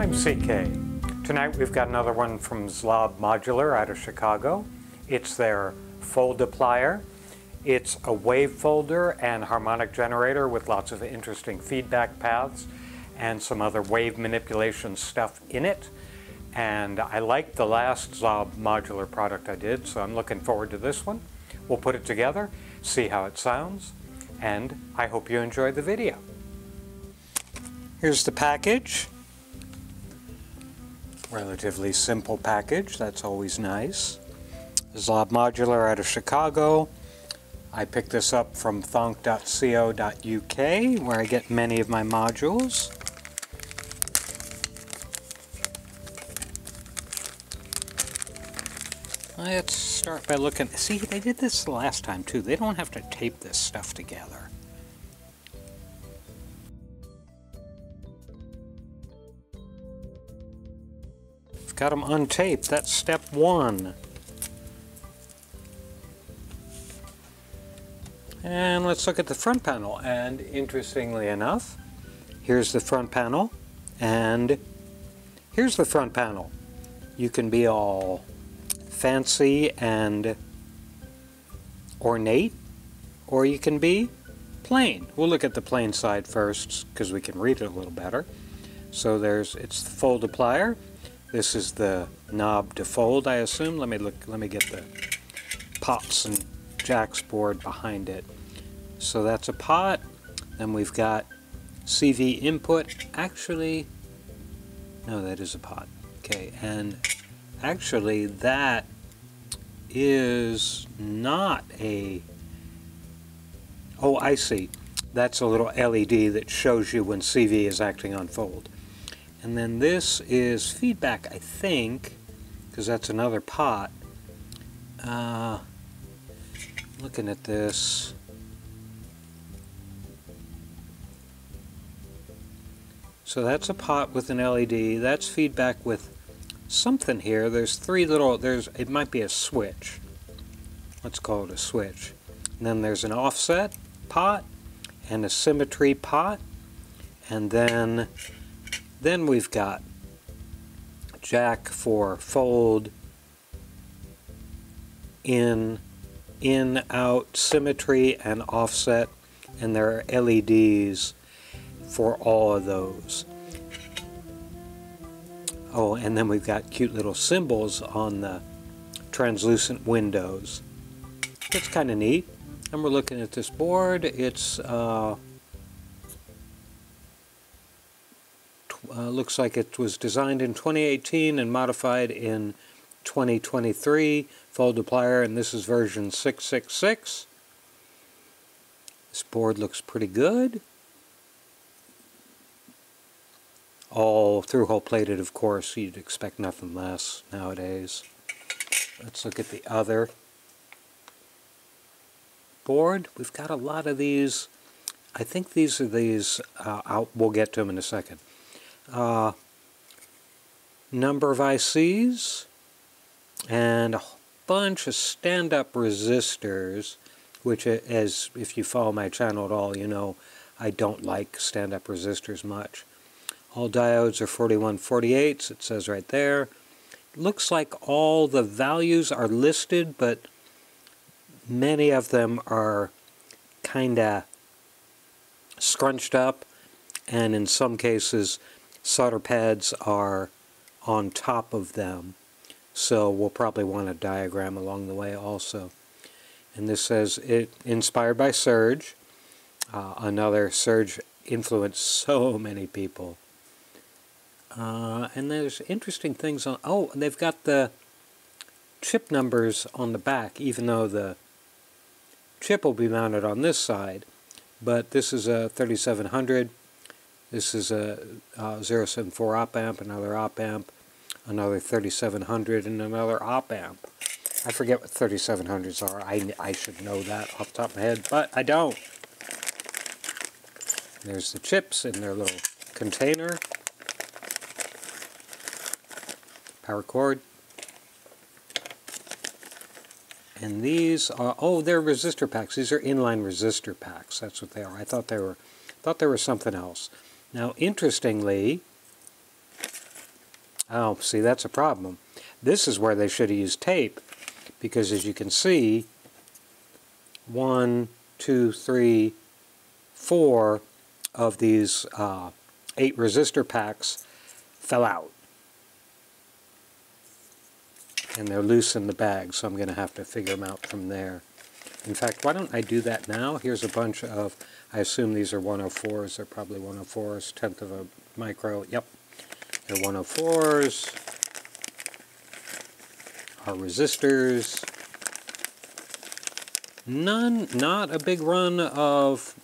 I'm CK. Tonight we've got another one from Zlob Modular out of Chicago. It's their fold Foldiplier. It's a wave folder and harmonic generator with lots of interesting feedback paths and some other wave manipulation stuff in it. And I liked the last Zlob modular product I did, so I'm looking forward to this one. We'll put it together, see how it sounds, and I hope you enjoy the video. Here's the package. Relatively simple package, that's always nice. Zlob Modular out of Chicago. I picked this up from thonk.co.uk where I get many of my modules. Let's start by looking, see they did this last time too, they don't have to tape this stuff together. Got them untaped. That's step one. And let's look at the front panel. And interestingly enough, here's the front panel. And here's the front panel. You can be all fancy and ornate, or you can be plain. We'll look at the plain side first because we can read it a little better. So there's, it's the Foldiplier. This is the knob to fold, I assume. Let me look. Let me get the pots and jacks board behind it. So that's a pot. Then we've got CV input. Actually, no, that is a pot. Okay, and actually that is not a. Oh, I see. That's a little LED that shows you when CV is acting on fold. And then this is feedback, I think, because that's another pot. Uh, looking at this. So that's a pot with an LED. That's feedback with something here. There's three little, there's, it might be a switch. Let's call it a switch. And then there's an offset pot and a symmetry pot. And then then we've got jack for fold, in, in, out, symmetry, and offset, and there are LEDs for all of those. Oh, and then we've got cute little symbols on the translucent windows. It's kind of neat. And we're looking at this board. It's uh, Uh, looks like it was designed in 2018 and modified in 2023. Foldiplier, and this is version 666. This board looks pretty good. All through-hole plated, of course. You'd expect nothing less nowadays. Let's look at the other board. We've got a lot of these. I think these are these. Uh, we'll get to them in a second uh, number of ICs and a bunch of stand-up resistors which as if you follow my channel at all you know I don't like stand-up resistors much. All diodes are 4148s, it says right there. Looks like all the values are listed, but many of them are kind of scrunched up, and in some cases solder pads are on top of them. So we'll probably want a diagram along the way also. And this says, it inspired by Serge. Uh, another Serge influenced so many people. Uh, and there's interesting things on, oh, they've got the chip numbers on the back, even though the chip will be mounted on this side. But this is a 3700 this is a, uh, a 074 op amp, another op amp, another 3700, and another op amp. I forget what 3700s are. I, I should know that off the top of my head, but I don't. There's the chips in their little container. Power cord. And these are, oh, they're resistor packs. These are inline resistor packs. That's what they are. I thought they were, thought they were something else. Now, interestingly, Oh, see, that's a problem. This is where they should have used tape, because as you can see, one, two, three, four of these uh, eight resistor packs fell out. And they're loose in the bag, so I'm going to have to figure them out from there. In fact, why don't I do that now? Here's a bunch of, I assume these are 104s. They're probably 104s, tenth of a micro. Yep, they're 104s. Our resistors. None, not a big run of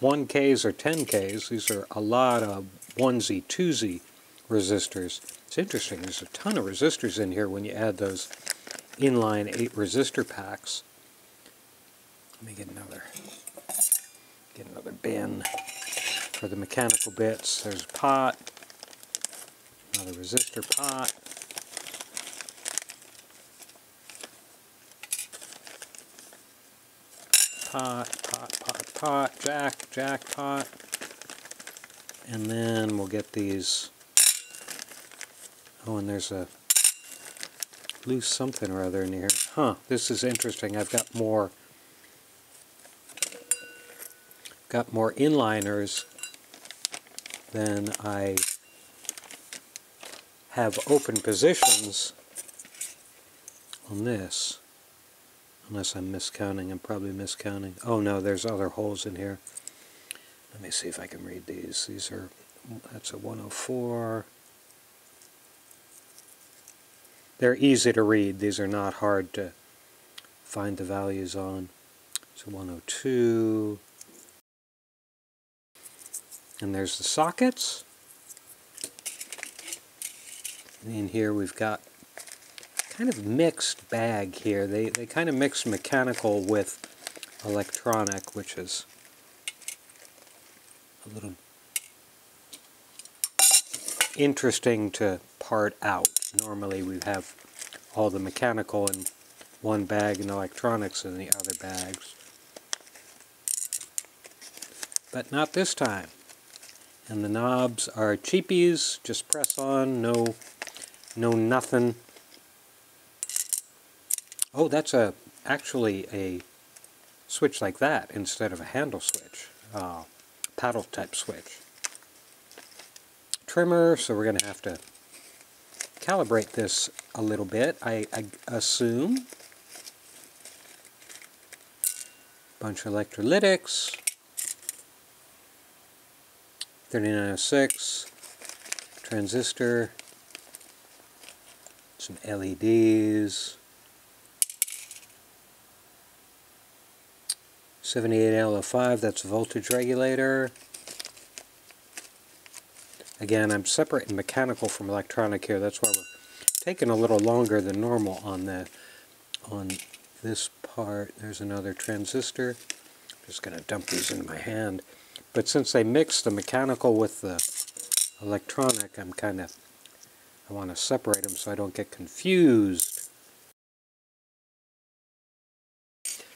1Ks or 10Ks. These are a lot of onesie, twosie resistors. It's interesting, there's a ton of resistors in here when you add those inline 8 resistor packs. Let me get another, get another bin for the mechanical bits. There's a pot, another resistor pot. Pot, pot, pot, pot, jack, jack pot. And then we'll get these Oh, and there's a loose something or other in here. Huh, this is interesting. I've got more got more inliners than I have open positions on this. Unless I'm miscounting. I'm probably miscounting. Oh no, there's other holes in here. Let me see if I can read these. These are, that's a 104. They're easy to read. These are not hard to find the values on. So 102. And there's the sockets. And in here we've got kind of mixed bag here. They, they kind of mix mechanical with electronic, which is a little interesting to part out. Normally we have all the mechanical in one bag and electronics in the other bags. But not this time. And the knobs are cheapies, just press on, no, no nothing. Oh, that's a actually a switch like that instead of a handle switch, uh, paddle type switch. Trimmer, so we're going to have to calibrate this a little bit, I, I assume. Bunch of electrolytics. 3906. Transistor. Some LEDs. 78L05, that's a voltage regulator. Again, I'm separating mechanical from electronic here. That's why we're taking a little longer than normal on the on this part. There's another transistor. I'm just going to dump these into my hand. But since they mix the mechanical with the electronic, I'm kind of I want to separate them so I don't get confused.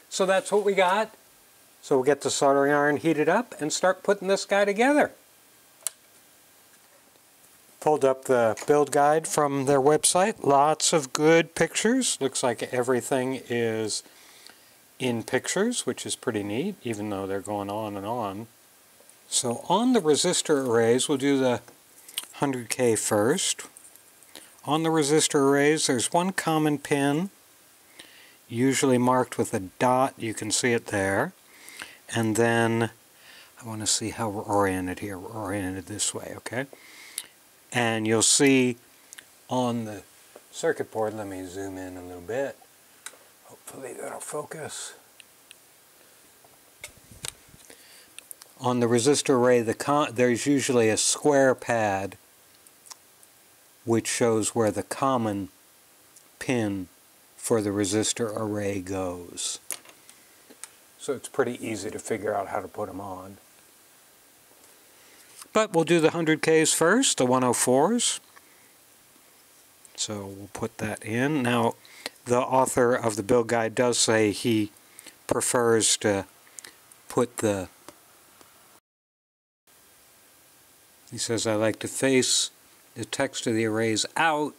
So that's what we got. So we'll get the soldering iron heated up and start putting this guy together pulled up the build guide from their website. Lots of good pictures. Looks like everything is in pictures, which is pretty neat, even though they're going on and on. So on the resistor arrays, we'll do the 100K first. On the resistor arrays, there's one common pin, usually marked with a dot. You can see it there. And then, I want to see how we're oriented here. We're oriented this way, okay? And you'll see on the circuit board, let me zoom in a little bit. Hopefully that'll focus. On the resistor array, the there's usually a square pad which shows where the common pin for the resistor array goes. So it's pretty easy to figure out how to put them on. But we'll do the 100Ks first, the 104s. So we'll put that in. Now, the author of the build guide does say he prefers to put the he says I like to face the text of the arrays out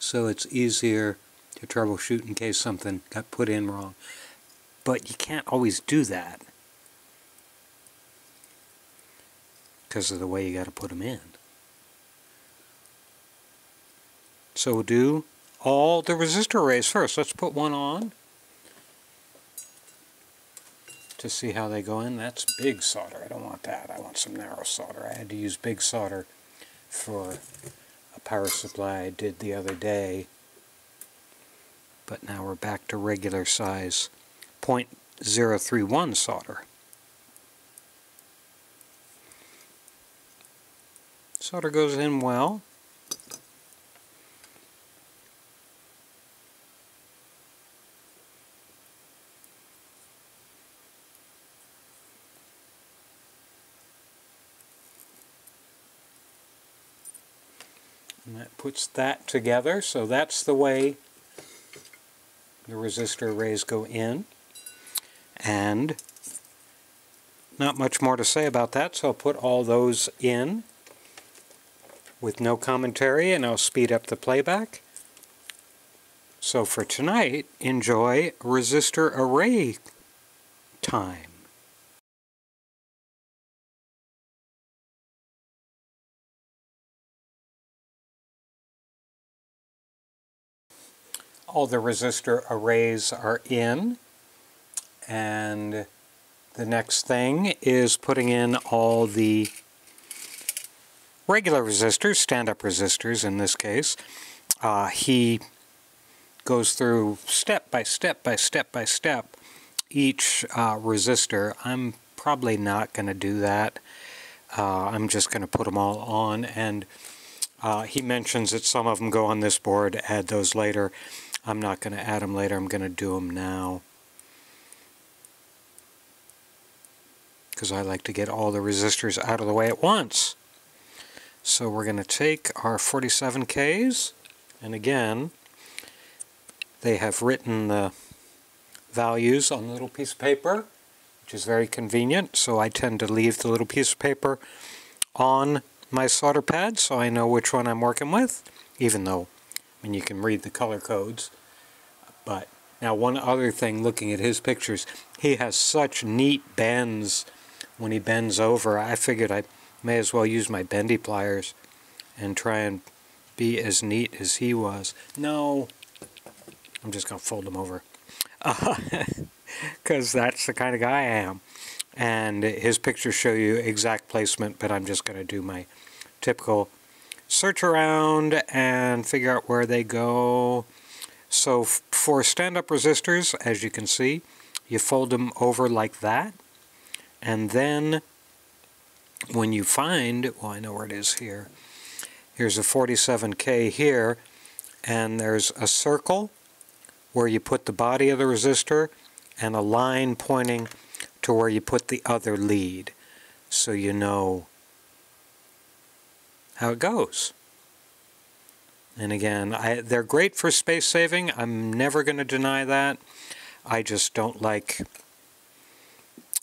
so it's easier to troubleshoot in case something got put in wrong. But you can't always do that because of the way you got to put them in. So we'll do all the resistor arrays first. Let's put one on to see how they go in. That's big solder. I don't want that. I want some narrow solder. I had to use big solder for a power supply I did the other day. But now we're back to regular size 0.031 solder. Solder goes in well. And that puts that together, so that's the way the resistor arrays go in. And not much more to say about that, so I'll put all those in with no commentary and I'll speed up the playback. So for tonight, enjoy resistor array time. All the resistor arrays are in and the next thing is putting in all the regular resistors, stand-up resistors in this case. Uh, he goes through step by step by step by step each uh, resistor. I'm probably not going to do that. Uh, I'm just going to put them all on and uh, he mentions that some of them go on this board, add those later. I'm not going to add them later, I'm going to do them now. Because I like to get all the resistors out of the way at once. So we're going to take our 47Ks, and again, they have written the values on the little piece of paper, which is very convenient, so I tend to leave the little piece of paper on my solder pad so I know which one I'm working with, even though and you can read the color codes. But now one other thing looking at his pictures, he has such neat bends when he bends over. I figured I may as well use my bendy pliers and try and be as neat as he was. No, I'm just going to fold them over. Because uh, that's the kind of guy I am. And his pictures show you exact placement, but I'm just going to do my typical search around and figure out where they go. So for stand-up resistors, as you can see, you fold them over like that. And then when you find, well I know where it is here, here's a 47K here, and there's a circle where you put the body of the resistor and a line pointing to where you put the other lead so you know how it goes. And again, I, they're great for space saving. I'm never going to deny that. I just don't like...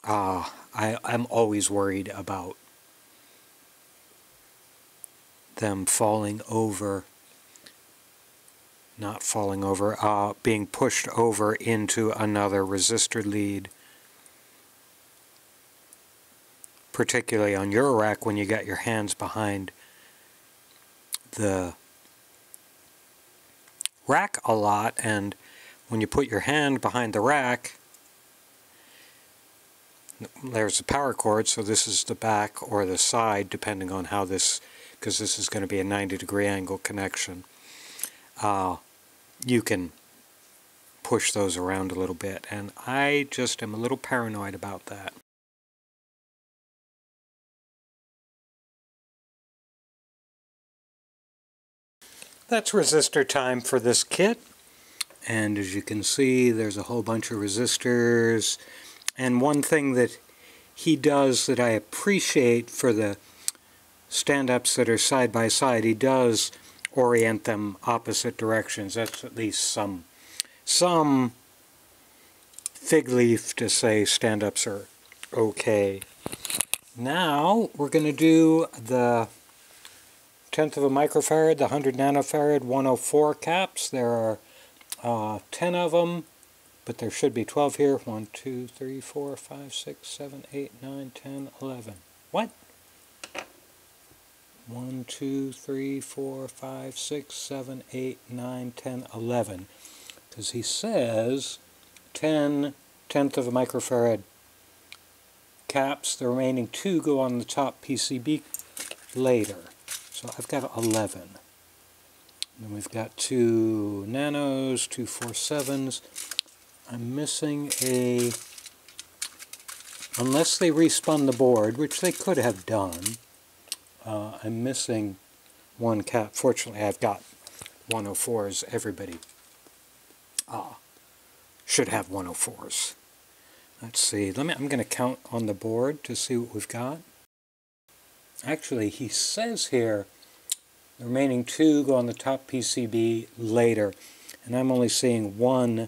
Uh, I, I'm always worried about them falling over, not falling over, uh, being pushed over into another resistor lead. Particularly on your rack when you got your hands behind the rack a lot and when you put your hand behind the rack there's a power cord so this is the back or the side depending on how this because this is going to be a 90 degree angle connection. Uh, you can push those around a little bit and I just am a little paranoid about that That's resistor time for this kit. And as you can see, there's a whole bunch of resistors. And one thing that he does that I appreciate for the stand-ups that are side by side, he does orient them opposite directions. That's at least some some fig leaf to say stand-ups are okay. Now we're going to do the tenth of a microfarad, the 100 nanofarad 104 caps. There are uh, 10 of them, but there should be 12 here. 1, 2, 3, 4, 5, 6, 7, 8, 9, 10, 11. What? 1, 2, 3, 4, 5, 6, 7, 8, 9, 10, 11. Because he says 10 tenth of a microfarad caps. The remaining two go on the top PCB later. So I've got 11. Then we've got two nanos, two 47s. I'm missing a, unless they respun the board, which they could have done, uh, I'm missing one cap. Fortunately, I've got 104s. Everybody uh, should have 104s. Let's see. Let me. I'm going to count on the board to see what we've got. Actually, he says here the remaining two go on the top PCB later, and I'm only seeing one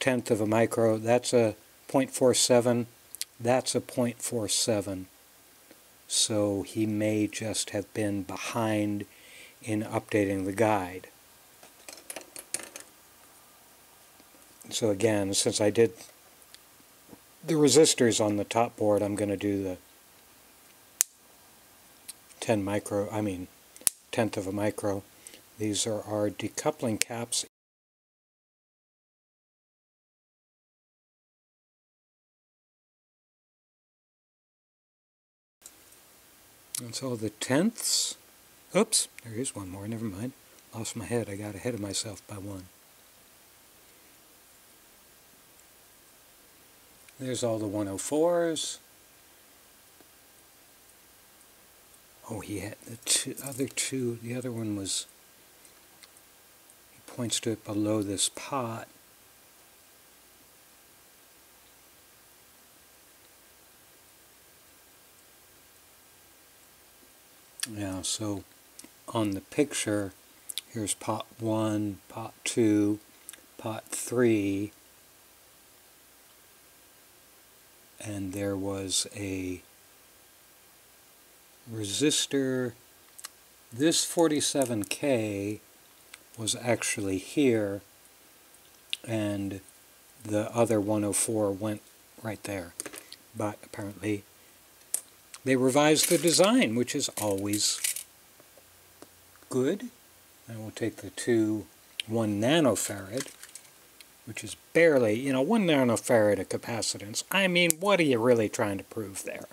tenth of a micro. That's a 0.47. That's a 0.47. So he may just have been behind in updating the guide. So again, since I did the resistors on the top board, I'm going to do the 10 micro, I mean, tenth of a micro. These are our decoupling caps. And so the tenths, oops, there is one more, never mind. Lost my head, I got ahead of myself by one. There's all the 104s. Oh, he had the two, other two. The other one was, he points to it below this pot. Yeah, so on the picture, here's pot 1, pot 2, pot 3, and there was a resistor. This 47K was actually here, and the other 104 went right there. But apparently they revised the design, which is always good. And we'll take the two 1 nanofarad which is barely, you know, one nanofarad of capacitance. I mean, what are you really trying to prove there?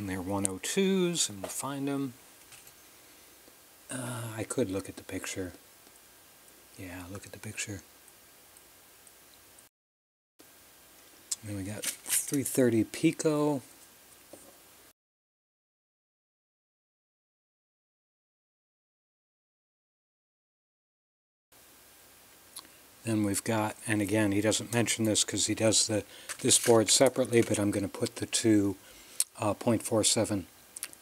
And they're 102s, and we'll find them. Uh, I could look at the picture. Yeah, look at the picture. then we got 330 pico. Then we've got, and again, he doesn't mention this because he does the this board separately, but I'm going to put the two uh, 0.47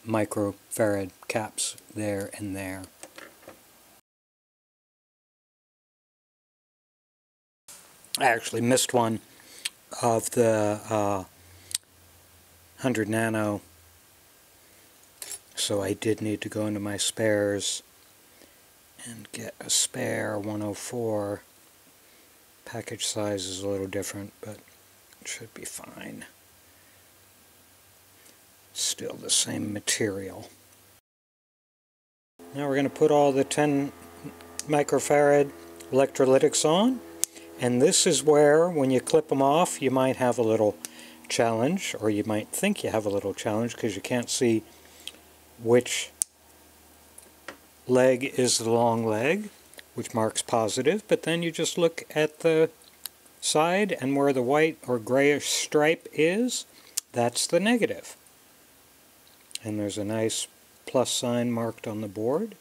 microfarad caps there and there. I actually missed one of the uh, 100 nano, so I did need to go into my spares and get a spare 104 Package size is a little different, but it should be fine. Still the same material. Now we're going to put all the 10 microfarad electrolytics on. And this is where, when you clip them off, you might have a little challenge, or you might think you have a little challenge because you can't see which leg is the long leg which marks positive, but then you just look at the side and where the white or grayish stripe is, that's the negative. And there's a nice plus sign marked on the board.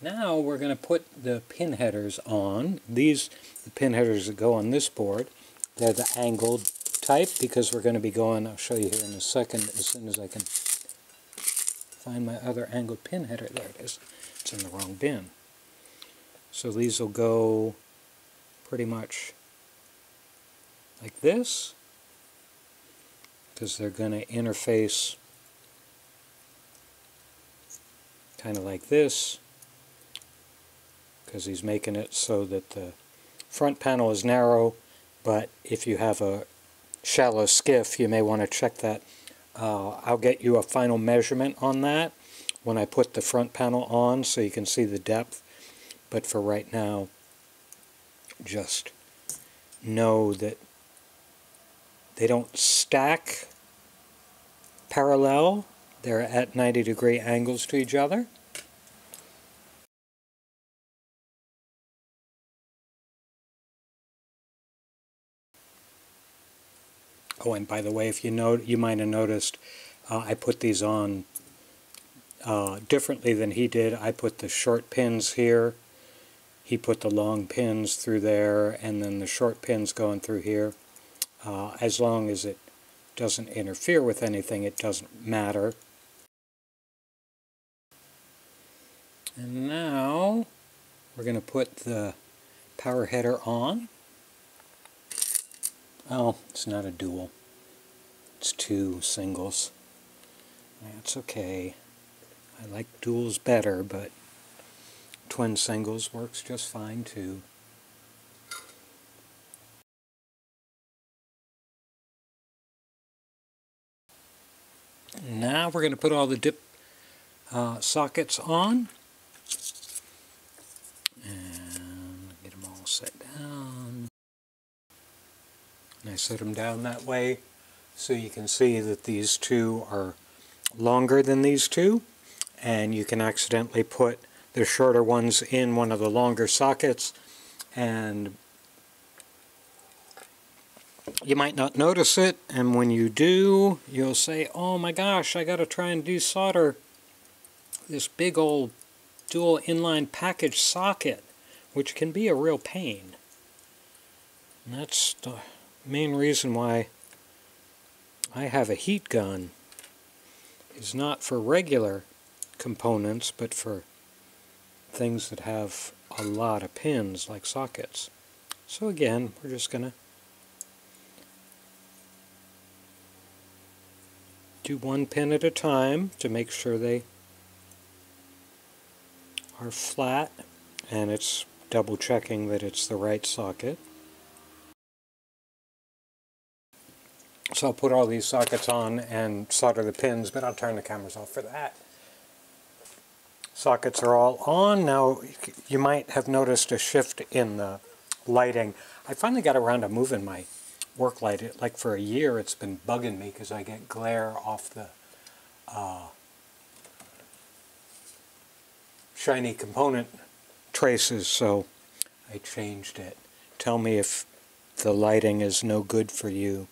Now we're going to put the pin headers on. These, the pin headers that go on this board, they're the angled type because we're going to be going, I'll show you here in a second as soon as I can find my other angled pin header. There it is. It's in the wrong bin. So these will go pretty much like this because they're going to interface kind of like this because he's making it so that the front panel is narrow but if you have a shallow skiff you may want to check that. Uh, I'll get you a final measurement on that when I put the front panel on so you can see the depth but for right now just know that they don't stack parallel they're at 90 degree angles to each other Oh, and by the way, if you know, you might have noticed, uh, I put these on uh, differently than he did. I put the short pins here. He put the long pins through there, and then the short pins going through here. Uh, as long as it doesn't interfere with anything, it doesn't matter. And now we're going to put the power header on. Oh, it's not a dual. It's two singles. That's okay. I like duals better, but twin singles works just fine too. Now we're going to put all the dip uh, sockets on. And get them all set down. And I set them down that way so you can see that these two are longer than these two and you can accidentally put the shorter ones in one of the longer sockets and you might not notice it and when you do you'll say oh my gosh I gotta try and desolder this big old dual inline package socket which can be a real pain and that's the main reason why I have a heat gun is not for regular components but for things that have a lot of pins like sockets. So again, we're just going do one pin at a time to make sure they are flat and it's double checking that it's the right socket. So I'll put all these sockets on and solder the pins, but I'll turn the cameras off for that. Sockets are all on. Now you might have noticed a shift in the lighting. I finally got around to moving my work light. It, like for a year it's been bugging me because I get glare off the uh, shiny component traces, so I changed it. Tell me if the lighting is no good for you.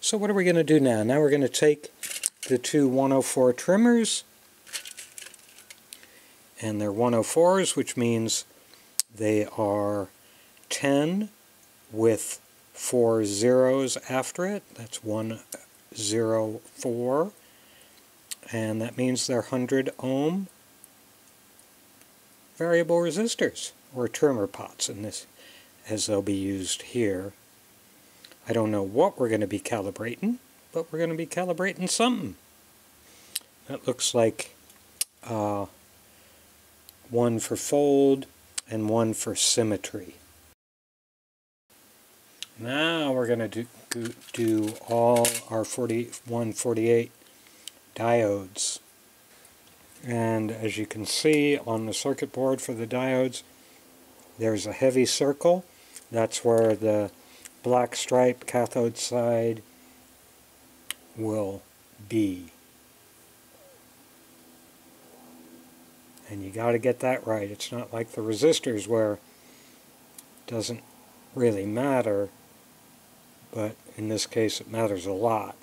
So what are we going to do now? Now we're going to take the two 104 trimmers, and they're 104s, which means they are 10 with four zeros after it. That's 104. And that means they're 100 ohm variable resistors, or trimmer pots in this, as they'll be used here. I don't know what we're going to be calibrating, but we're going to be calibrating something. That looks like uh, one for fold and one for symmetry. Now we're going to do, do all our 4148 diodes. And as you can see on the circuit board for the diodes, there's a heavy circle. That's where the black stripe cathode side will be. And you got to get that right. It's not like the resistors where it doesn't really matter, but in this case it matters a lot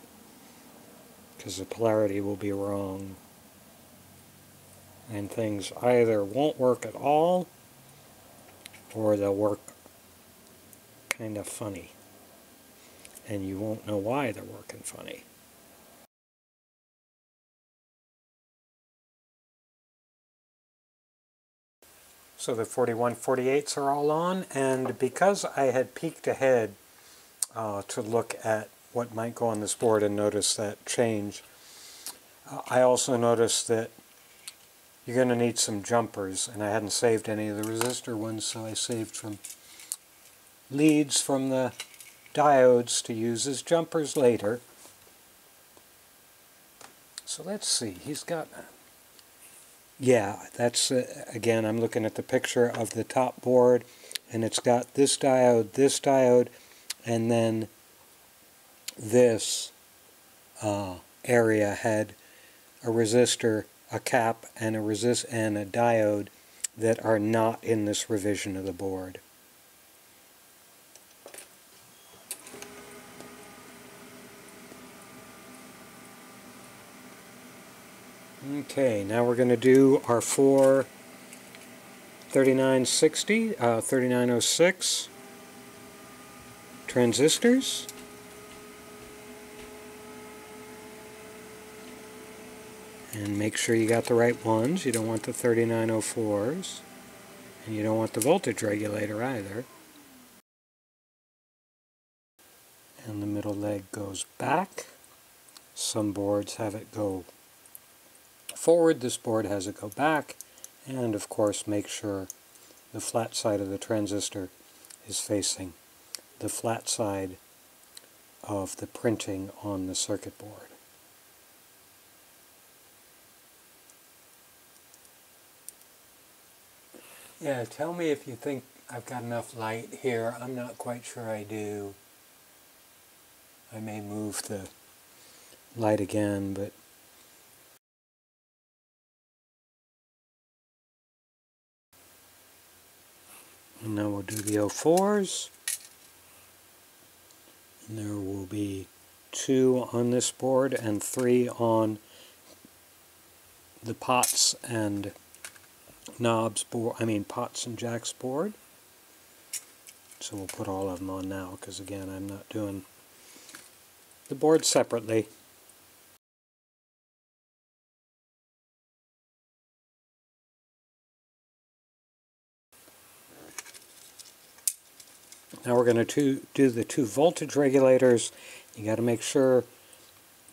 because the polarity will be wrong and things either won't work at all or they'll work kind of funny. And you won't know why they're working funny. So the 4148s are all on, and because I had peeked ahead uh, to look at what might go on this board and notice that change. Uh, I also noticed that you're going to need some jumpers, and I hadn't saved any of the resistor ones, so I saved some leads from the diodes to use as jumpers later. So let's see, he's got, yeah, that's, uh, again, I'm looking at the picture of the top board, and it's got this diode, this diode, and then this uh, area had a resistor, a cap, and a resist and a diode that are not in this revision of the board. Okay, now we're going to do our four 3960, uh, 3906 transistors. And make sure you got the right ones. You don't want the 3904s. And you don't want the voltage regulator either. And the middle leg goes back. Some boards have it go forward. This board has it go back. And of course make sure the flat side of the transistor is facing the flat side of the printing on the circuit board. Yeah, tell me if you think I've got enough light here. I'm not quite sure I do. I may move the light again, but and now we'll do the 04s. And there will be two on this board and three on the pots and knobs board, I mean pots and jacks board. So we'll put all of them on now because again I'm not doing the board separately. Now we're going to do the two voltage regulators. You got to make sure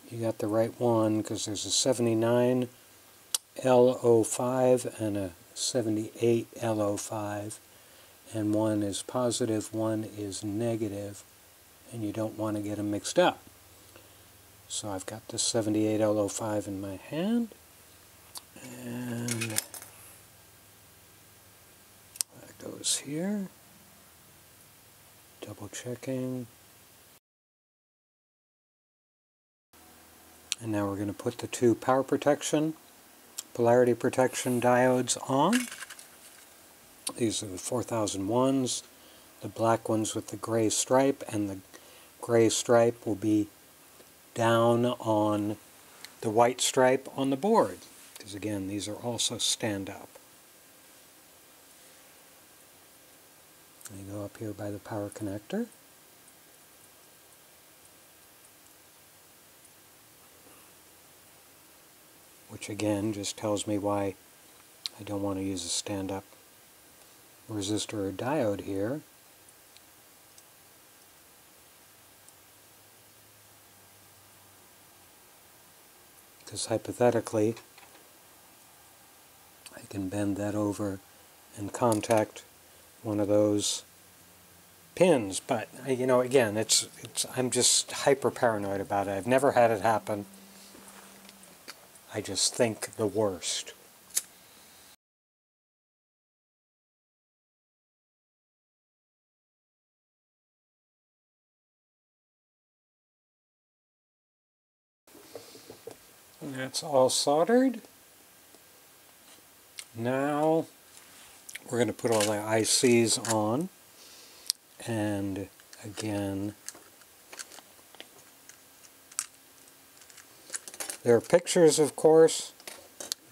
you got the right one because there's a 79 LO5 and a 78 LO5 and one is positive, one is negative, and you don't want to get them mixed up. So I've got the 78 LO5 in my hand and that goes here double checking. And now we're going to put the two power protection, polarity protection diodes on. These are the 4001s, the black ones with the gray stripe, and the gray stripe will be down on the white stripe on the board. Because again, these are also stand-up. Go up here by the power connector. Which again just tells me why I don't want to use a stand-up resistor or diode here. Because hypothetically, I can bend that over and contact one of those pins. But uh, you know, again, it's it's I'm just hyper paranoid about it. I've never had it happen. I just think the worst. That's all soldered. Now we're going to put all the ICs on. And again there are pictures of course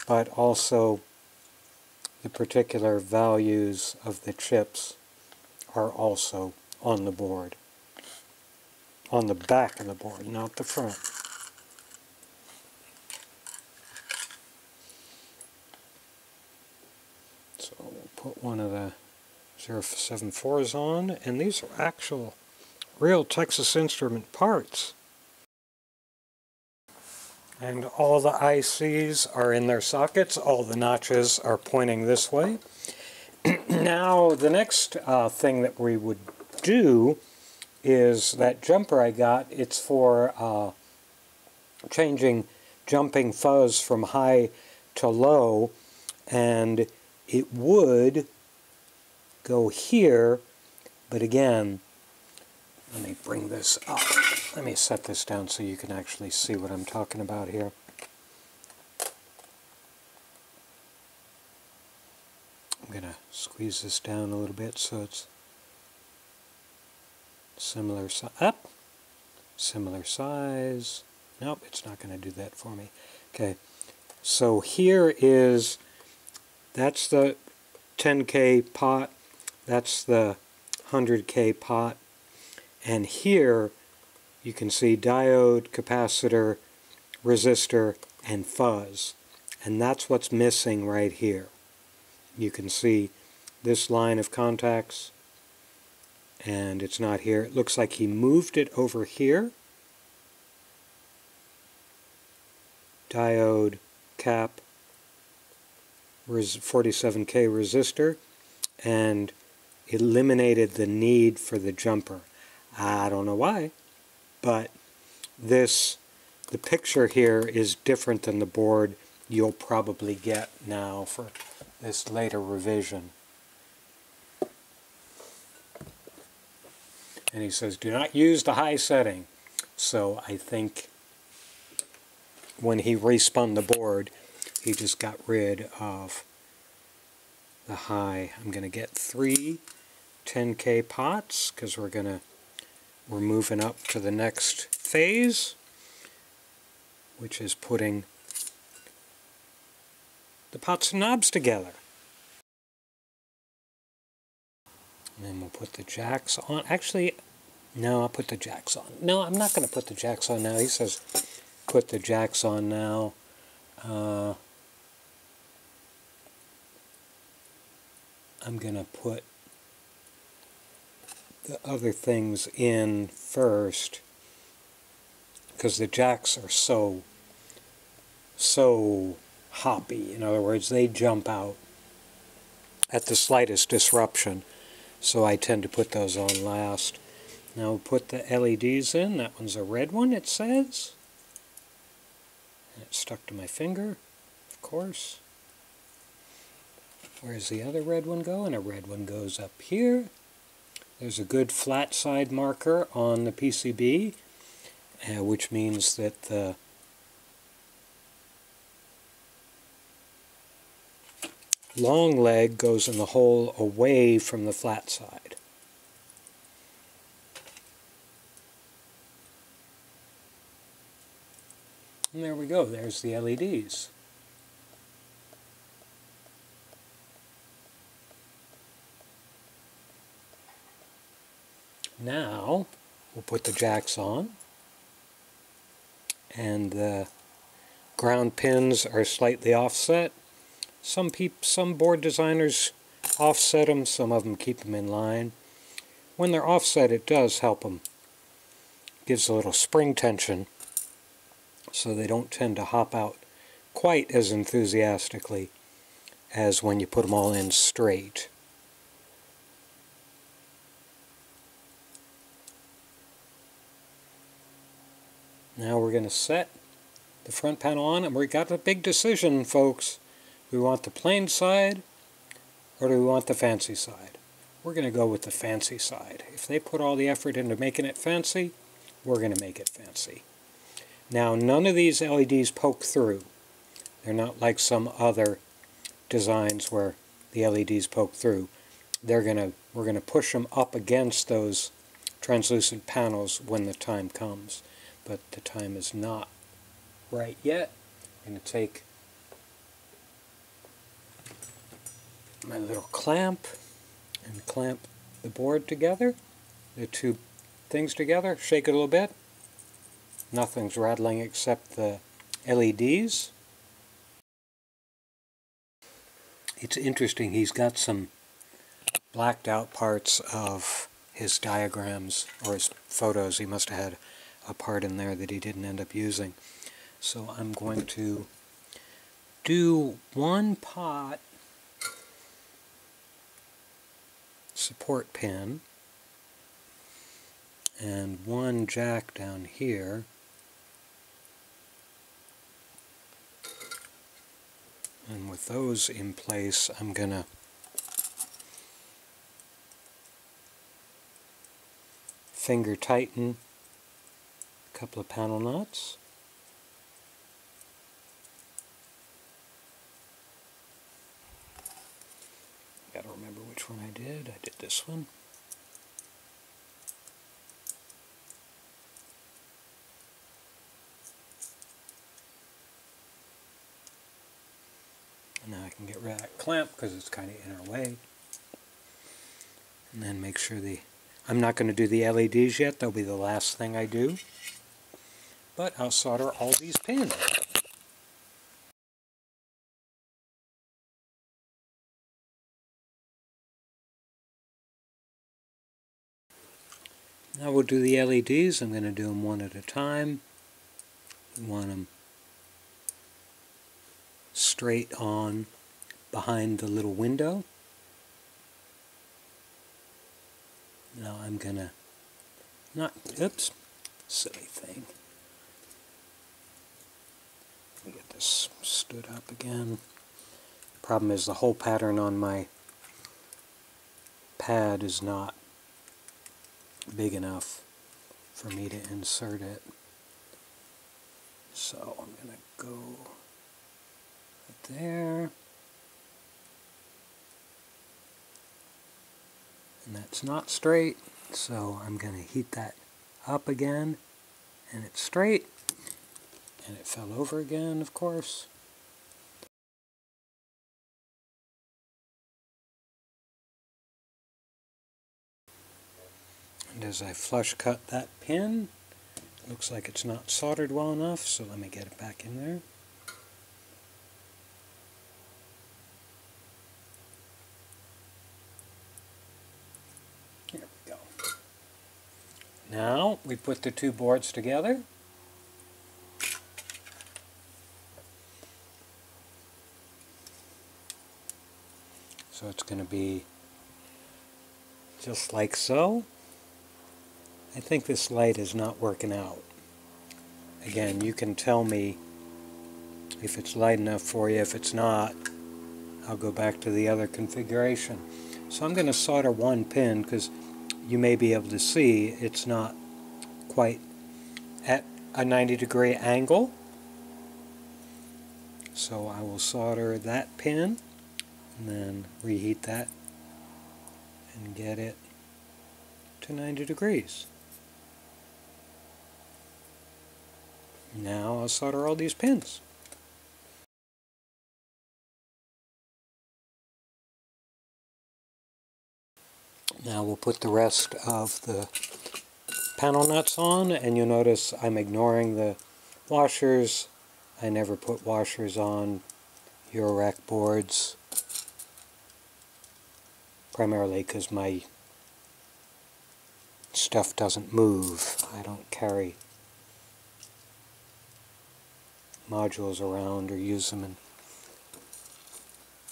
but also the particular values of the chips are also on the board. On the back of the board not the front put one of the 074s on, and these are actual real Texas Instrument parts. And all the ICs are in their sockets, all the notches are pointing this way. now the next uh, thing that we would do is that jumper I got, it's for uh, changing jumping fuzz from high to low and it would go here but again let me bring this up. Let me set this down so you can actually see what I'm talking about here. I'm gonna squeeze this down a little bit so it's similar size up similar size. Nope it's not going to do that for me. Okay so here is that's the 10k pot that's the 100k pot and here you can see diode capacitor resistor and fuzz and that's what's missing right here you can see this line of contacts and it's not here. It looks like he moved it over here. Diode, cap, 47K resistor, and eliminated the need for the jumper. I don't know why, but this, the picture here is different than the board you'll probably get now for this later revision. and he says do not use the high setting so I think when he respun the board he just got rid of the high I'm gonna get three 10k pots because we're gonna we're moving up to the next phase which is putting the pots and knobs together And then we'll put the jacks on. Actually, no, I'll put the jacks on. No, I'm not going to put the jacks on now. He says put the jacks on now. Uh, I'm going to put the other things in first because the jacks are so so hoppy. In other words, they jump out at the slightest disruption so I tend to put those on last. Now we'll put the LEDs in. That one's a red one, it says. And it's stuck to my finger, of course. Where's the other red one go? And a red one goes up here. There's a good flat side marker on the PCB, uh, which means that the long leg goes in the hole away from the flat side. And there we go, there's the LEDs. Now, we'll put the jacks on. And the ground pins are slightly offset. Some peop some board designers offset them, some of them keep them in line. When they're offset, it does help them. Gives a little spring tension, so they don't tend to hop out quite as enthusiastically as when you put them all in straight. Now we're going to set the front panel on, and we've got a big decision, folks. Do we want the plain side or do we want the fancy side? We're going to go with the fancy side. If they put all the effort into making it fancy, we're going to make it fancy. Now none of these LEDs poke through. They're not like some other designs where the LEDs poke through. They're going to we're going to push them up against those translucent panels when the time comes. But the time is not right yet. I'm going to take my little clamp and clamp the board together, the two things together, shake it a little bit. Nothing's rattling except the LEDs. It's interesting, he's got some blacked out parts of his diagrams or his photos. He must have had a part in there that he didn't end up using. So I'm going to do one pot support pin and one jack down here and with those in place I'm gonna finger tighten couple of panel knots gotta remember which one I did I did this one And Now I can get rid of that clamp because it's kind of in our way. And then make sure the... I'm not going to do the LEDs yet. They'll be the last thing I do. But I'll solder all these pins. Now we'll do the LEDs. I'm going to do them one at a time. We want them straight on behind the little window. Now I'm gonna not oops silly thing. Get this stood up again. Problem is the hole pattern on my pad is not big enough for me to insert it. So I'm going to go there. And that's not straight, so I'm going to heat that up again, and it's straight, and it fell over again, of course. And as I flush cut that pin, looks like it's not soldered well enough, so let me get it back in there. Here we go. Now we put the two boards together. So it's going to be just like so. I think this light is not working out. Again, you can tell me if it's light enough for you. If it's not, I'll go back to the other configuration. So I'm going to solder one pin because you may be able to see it's not quite at a 90 degree angle. So I will solder that pin and then reheat that and get it to 90 degrees. Now I'll solder all these pins. Now we'll put the rest of the panel nuts on and you'll notice I'm ignoring the washers. I never put washers on Eurorack boards primarily because my stuff doesn't move. I don't carry modules around or use them in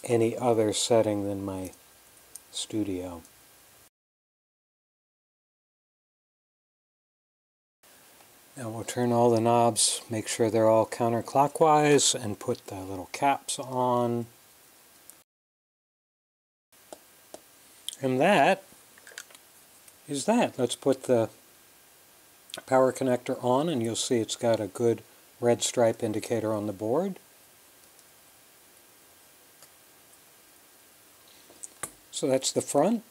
any other setting than my studio. Now we'll turn all the knobs, make sure they're all counterclockwise, and put the little caps on. And that is that. Let's put the power connector on and you'll see it's got a good red stripe indicator on the board. So that's the front.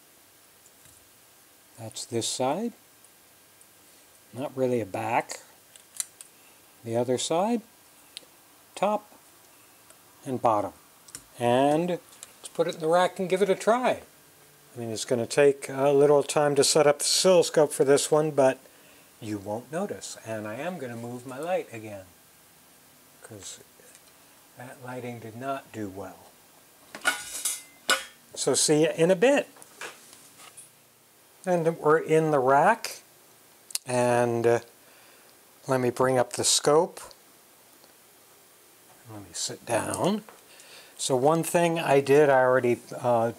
That's this side not really a back. The other side, top and bottom. And let's put it in the rack and give it a try. I mean, it's going to take a little time to set up the oscilloscope for this one, but you won't notice. And I am going to move my light again, because that lighting did not do well. So see you in a bit. And we're in the rack. And uh, let me bring up the scope. Let me sit down. So one thing I did, I already uh,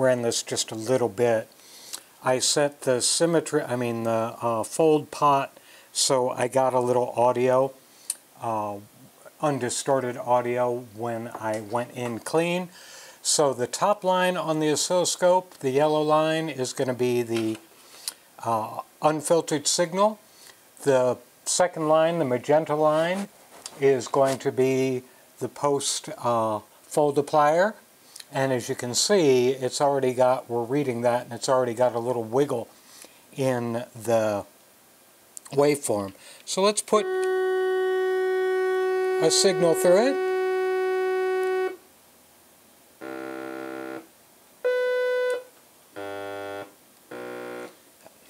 ran this just a little bit. I set the symmetry, I mean the uh, fold pot, so I got a little audio, uh, undistorted audio when I went in clean. So the top line on the oscilloscope, the yellow line, is going to be the uh, unfiltered signal. The second line, the magenta line, is going to be the post uh, Foldiplier. And as you can see, it's already got, we're reading that, and it's already got a little wiggle in the waveform. So let's put a signal through it.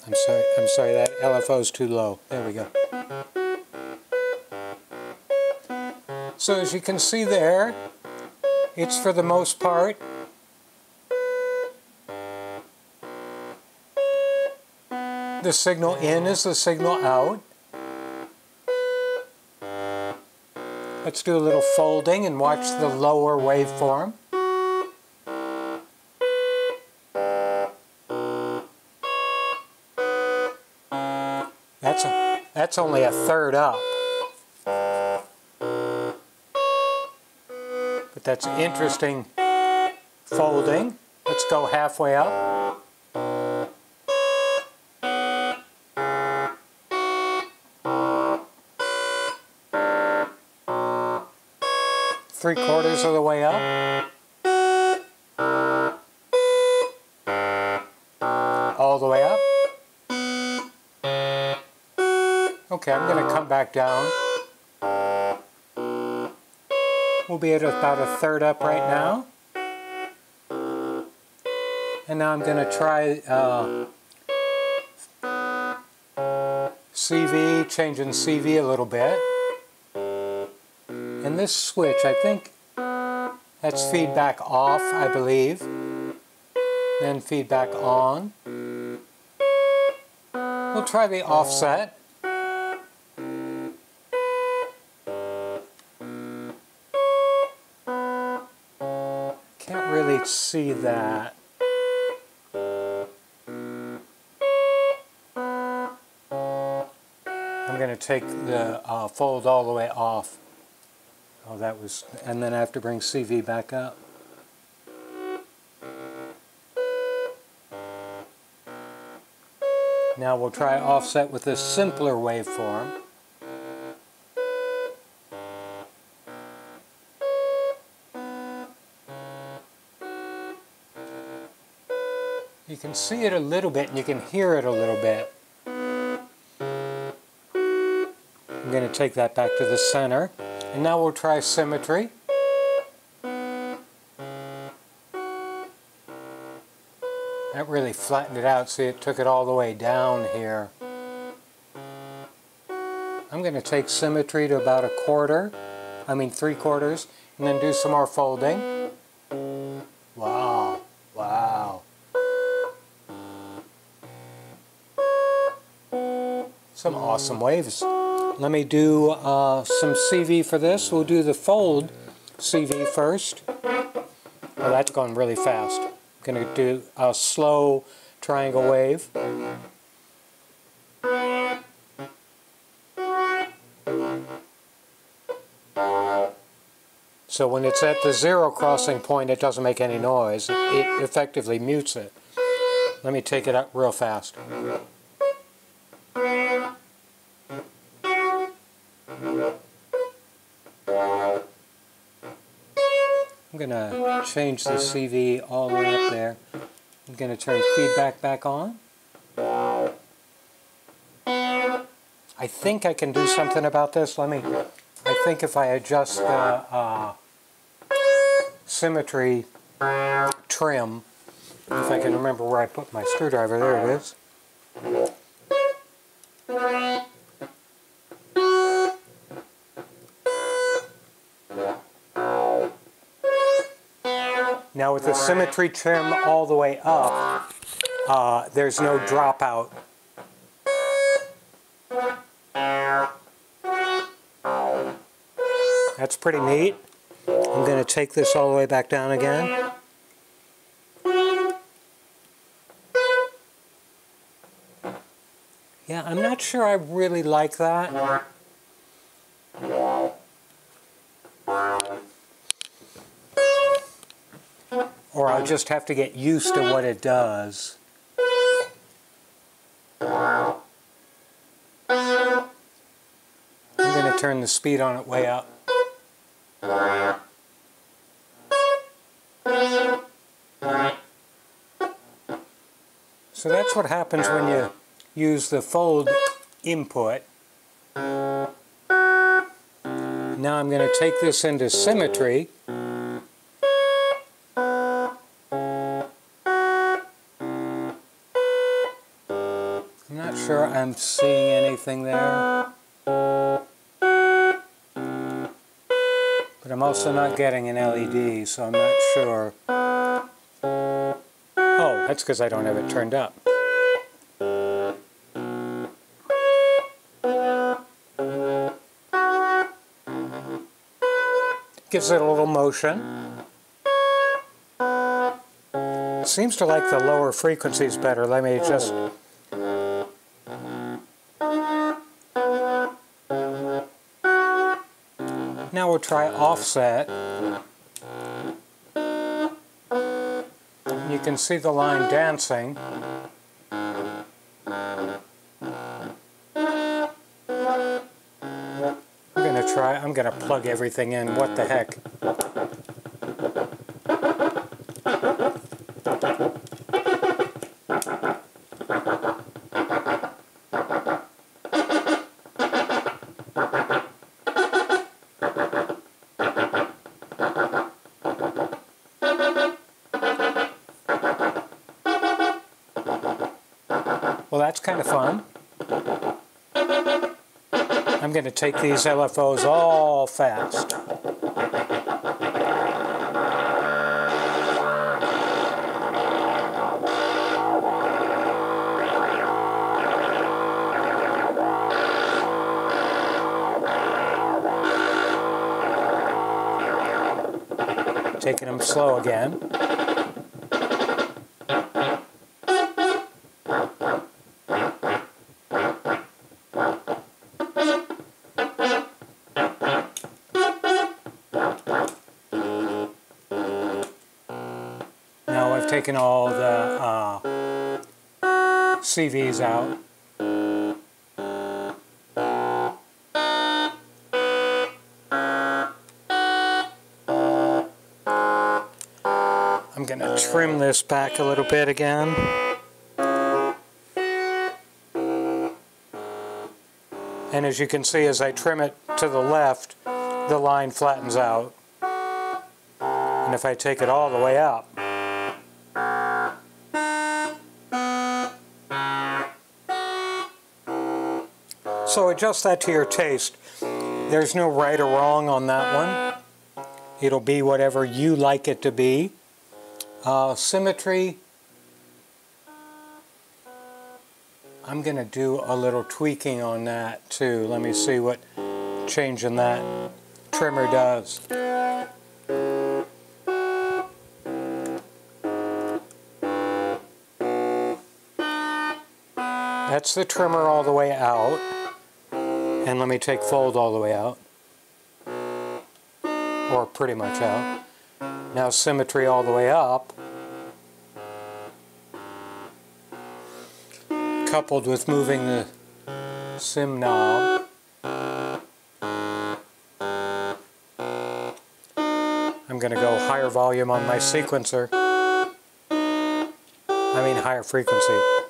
I'm sorry, I'm sorry, that LFO is too low. There we go. So as you can see there, it's for the most part the signal in is the signal out. Let's do a little folding and watch the lower waveform. That's, a, that's only a third up. That's interesting folding. Let's go halfway up. Three quarters of the way up. All the way up. Okay, I'm going to come back down. We'll be at about a third up right now. And now I'm going to try uh, CV, changing CV a little bit. And this switch, I think that's feedback off, I believe. Then feedback on. We'll try the offset. Really see that. I'm going to take the uh, fold all the way off. Oh, that was, and then I have to bring CV back up. Now we'll try offset with a simpler waveform. Can see it a little bit and you can hear it a little bit. I'm going to take that back to the center. And now we'll try symmetry. That really flattened it out. See, it took it all the way down here. I'm going to take symmetry to about a quarter, I mean three quarters, and then do some more folding. Awesome waves. Let me do uh, some CV for this. We'll do the fold CV first. Oh, that's going really fast. I'm going to do a slow triangle wave. So when it's at the zero crossing point, it doesn't make any noise. It effectively mutes it. Let me take it up real fast. Change the CV all the way up there. I'm going to turn feedback back on. I think I can do something about this. Let me, I think if I adjust the uh, symmetry trim, if I can remember where I put my screwdriver, there it is. With the symmetry trim all the way up, uh, there's no dropout. That's pretty neat. I'm going to take this all the way back down again. Yeah, I'm not sure I really like that. Or I'll um, just have to get used to what it does. I'm going to turn the speed on it way up. So that's what happens when you use the fold input. Now I'm going to take this into symmetry. I'm seeing anything there. But I'm also not getting an LED, so I'm not sure. Oh, that's because I don't have it turned up. Gives it a little motion. Seems to like the lower frequencies better. Let me just... We'll try offset. You can see the line dancing. I'm going to try, I'm going to plug everything in. What the heck? Going to take these LFOs all fast. Taking them slow again. Taken all the uh, CVs out. I'm going to trim this back a little bit again. And as you can see, as I trim it to the left, the line flattens out. And if I take it all the way up, So adjust that to your taste. There's no right or wrong on that one. It'll be whatever you like it to be. Uh, symmetry, I'm going to do a little tweaking on that too. Let me see what changing that trimmer does. That's the trimmer all the way out. And let me take fold all the way out. Or pretty much out. Now symmetry all the way up. Coupled with moving the sim knob. I'm going to go higher volume on my sequencer. I mean higher frequency.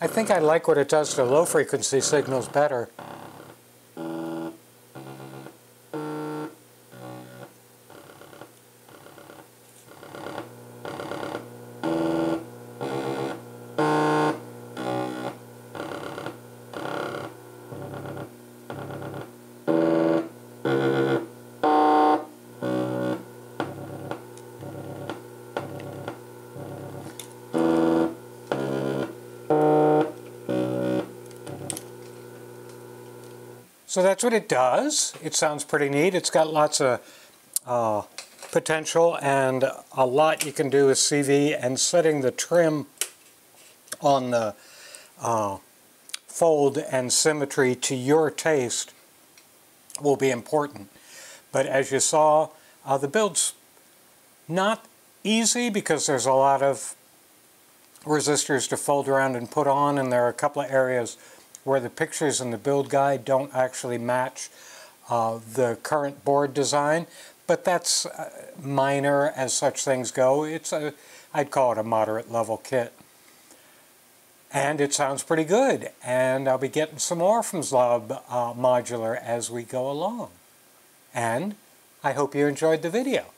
I think I like what it does to low frequency signals better. That's what it does. It sounds pretty neat. It's got lots of uh, potential and a lot you can do with CV and setting the trim on the uh, fold and symmetry to your taste will be important. But as you saw, uh, the build's not easy because there's a lot of resistors to fold around and put on and there are a couple of areas where the pictures in the build guide don't actually match uh, the current board design, but that's uh, minor as such things go. It's a, I'd call it a moderate level kit. And it sounds pretty good, and I'll be getting some more from Zlob uh, Modular as we go along. And I hope you enjoyed the video.